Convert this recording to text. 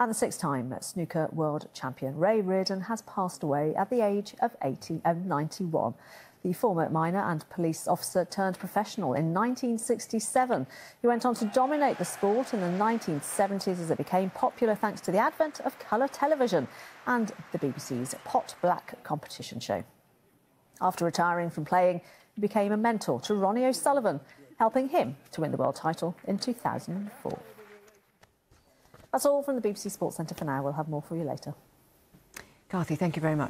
And the six-time snooker world champion Ray Reardon has passed away at the age of 80 and 91. The former miner and police officer turned professional in 1967. He went on to dominate the sport in the 1970s as it became popular thanks to the advent of colour television and the BBC's Pot Black competition show. After retiring from playing, he became a mentor to Ronnie O'Sullivan, helping him to win the world title in 2004. That's all from the BBC Sports Centre for now. We'll have more for you later. Kathy, thank you very much.